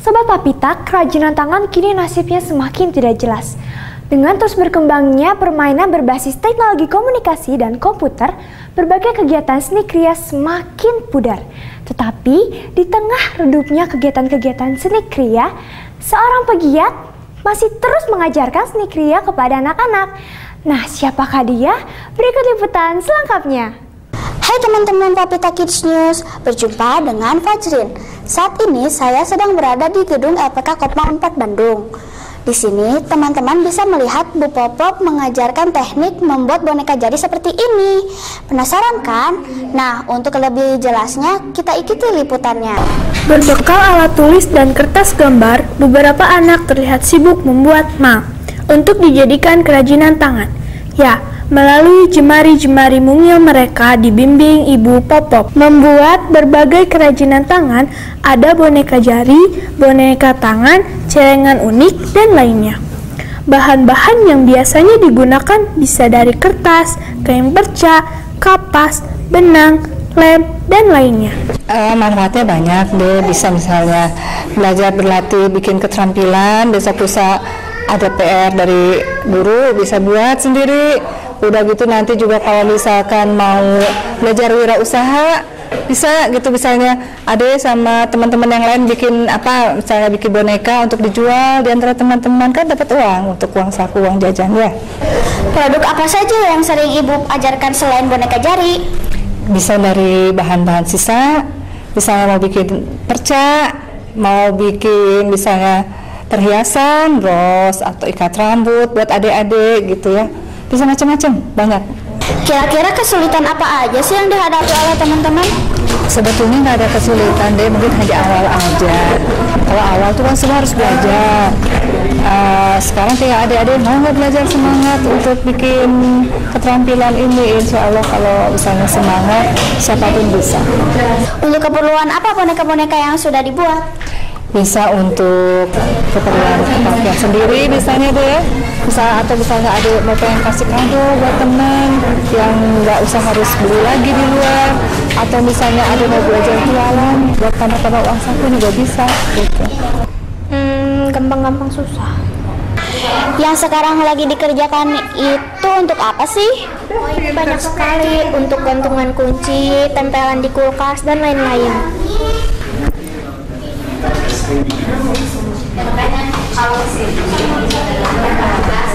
Sobat Papita, kerajinan tangan kini nasibnya semakin tidak jelas. Dengan terus berkembangnya permainan berbasis teknologi komunikasi dan komputer, berbagai kegiatan seni kria semakin pudar. Tetapi di tengah redupnya kegiatan-kegiatan seni kria, seorang pegiat masih terus mengajarkan seni kria kepada anak-anak. Nah, siapakah dia? Berikut liputan selengkapnya. Hai teman-teman Papita Kids News, berjumpa dengan Fajrin. Saat ini saya sedang berada di gedung LPK Kopma 4 Bandung. Di sini teman-teman bisa melihat Bu Popop mengajarkan teknik membuat boneka jari seperti ini. Penasaran kan? Nah, untuk lebih jelasnya kita ikuti liputannya. Berbekal alat tulis dan kertas gambar, beberapa anak terlihat sibuk membuat map untuk dijadikan kerajinan tangan. Ya, Melalui jemari-jemari mungil mereka dibimbing Ibu Popop membuat berbagai kerajinan tangan, ada boneka jari, boneka tangan, celengan unik, dan lainnya. Bahan-bahan yang biasanya digunakan bisa dari kertas, kain perca, kapas, benang, lem, dan lainnya. Uh, manfaatnya banyak deh, bisa misalnya belajar berlatih, bikin keterampilan, desa-desa ada PR dari guru bisa buat sendiri udah gitu nanti juga kalau misalkan mau belajar wirausaha bisa gitu misalnya ada sama teman-teman yang lain bikin apa misalnya bikin boneka untuk dijual di antara teman-teman kan dapat uang untuk uang saku uang jajan ya. Produk apa saja yang sering ibu ajarkan selain boneka jari? Bisa dari bahan-bahan sisa misalnya mau bikin perca mau bikin misalnya perhiasan ros atau ikat rambut buat adik-adik gitu ya bisa macam-macam banyak kira-kira kesulitan apa aja sih yang dihadapi oleh teman-teman? Sebetulnya nggak ada kesulitan deh mungkin hanya awal aja. Kalau awal tuh kan semua harus belajar. Uh, sekarang kayak adik-adik mau nggak belajar semangat untuk bikin keterampilan ini? Insya Allah kalau misalnya semangat siapa pun bisa. Untuk keperluan apa boneka-boneka yang sudah dibuat bisa untuk keperluan kebahagiaan sendiri misalnya deh bisa atau misalnya ada mau pengen kasih kado buat teman yang nggak usah harus beli lagi di luar atau misalnya ada mau belajar jualan buat tambah-tambah uang saku juga bisa gitu hmm gampang-gampang susah yang sekarang lagi dikerjakan itu untuk apa sih? Banyak sekali untuk gantungan kunci, tempelan di kulkas, dan lain-lain. Pero vayan, chavos, para atrás,